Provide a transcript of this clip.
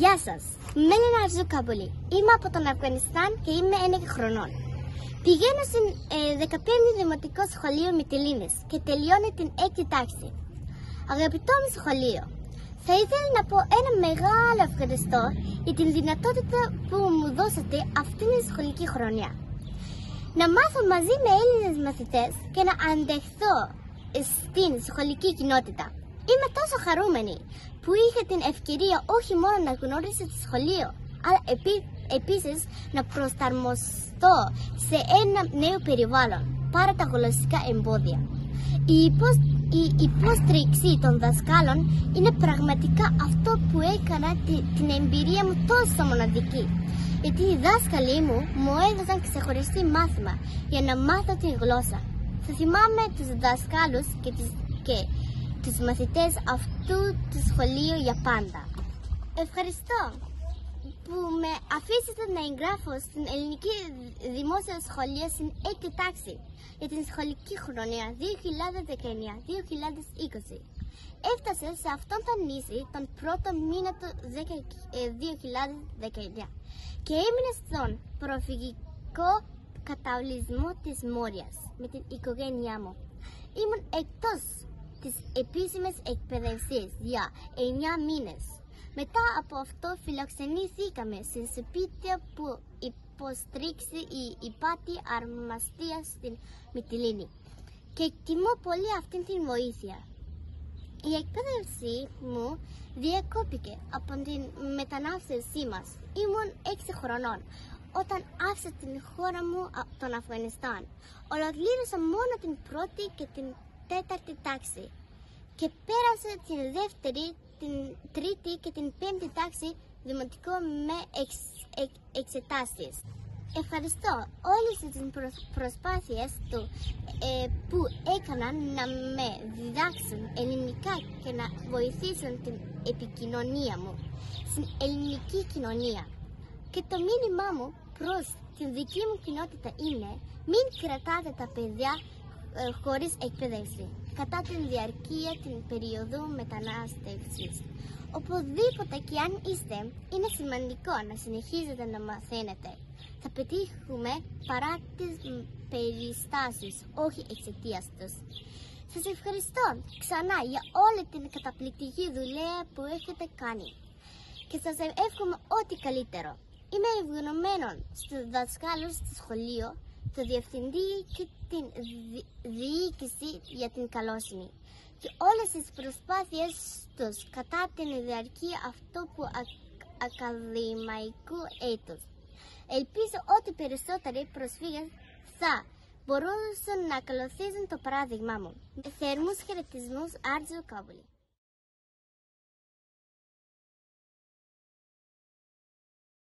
Γεια σας. Με είναι Αρζού Καμπολή. Είμαι από τον Αφγανιστάν και είμαι 11 χρονών. Πηγαίνω στην ε, 15η Δημοτικό Σχολείο Μητυλίνη και τελειώνει την 6η τάξη. Αγαπητό μου σχολείο, θα ήθελα να πω ένα μεγάλο ευχαριστώ για την δυνατότητα που μου δώσατε αυτήν την σχολική χρονιά. Να μάθω μαζί με Έλληνες μαθητές και να αντεχθώ στην σχολική κοινότητα. Είμαι τόσο χαρούμενη που είχα την ευκαιρία όχι μόνο να γνωρίσω το σχολείο, αλλά επί, επίσης να προσταρμοστώ σε ένα νέο περιβάλλον, παρά τα γλωσσικά εμπόδια. Η, υπόσ, η υποστήριξη των δασκάλων είναι πραγματικά αυτό που έκανα την εμπειρία μου τόσο μοναδική. Γιατί οι δάσκαλοι μου μου έδωσαν ξεχωριστή μάθημα για να μάθω τη γλώσσα. Θα θυμάμαι τους δασκάλους και, τις, και τους μαθητές αυτού του σχολείου για πάντα. Ευχαριστώ που με αφήσετε να εγγράφω στην Ελληνική Δημόσια Σχολεία στην 6η τάξη για την σχολική χρονιά 2019-2020. Έφτασε σε αυτόν τον νήσι τον πρώτο μήνα του 2019 και έμεινε στον προφυγικό καταβλισμό της Μόριας με την οικογένειά μου. Ήμουν εκτός τις επίσημες εκπαιδεύσεις για 9 μήνες. Μετά από αυτό φιλοξενήθηκαμε στην σπίτι που υποστρίξει η υπάτη αρμαστία στην Μυτιλίνη και εκτιμώ πολύ αυτήν την βοήθεια. Η εκπαίδευση μου διακόπηκε από την μετανάστευσή μας. Ήμουν 6 χρονών όταν άφησα την χώρα μου τον Αφγανιστάν. Ολοκλήρωσα μόνο την πρώτη και την τέταρτη τάξη και πέρασε την δεύτερη, την τρίτη και την πέμπτη τάξη δημοτικό με εξ, εξ, εξετάσεις. Ευχαριστώ όλες τις προσπάθειες του ε, που έκαναν να με διδάξουν ελληνικά και να βοηθήσουν την επικοινωνία μου στην ελληνική κοινωνία. Και το μήνυμά μου προς την δική μου κοινότητα είναι μην κρατάτε τα παιδιά ε, χωρίς εκπαίδευση κατά την διαρκεία την περίοδο μετανάστευσης. Οπουδήποτε και αν είστε, είναι σημαντικό να συνεχίζετε να μαθαίνετε. Θα πετύχουμε παρά τις περιστάσεις, όχι εξαιτίας τους. Σας ευχαριστώ ξανά για όλη την καταπληκτική δουλειά που έχετε κάνει και σας εύχομαι ό,τι καλύτερο. Είμαι ευγνωμένο στους δασκάλους στο σχολείο το Διευθυντή και την Διοίκηση για την Καλόσυνη και όλες τις προσπάθειες τους κατά την διαρκή αυτού που ακαδημαϊκού έτους. Ελπίζω ότι περισσότεροι προσφύγες θα μπορούσαν να ακολουθήσουν το παράδειγμά μου. Θερμούς χαιρετισμούς, Άρτζο Κάμπολη.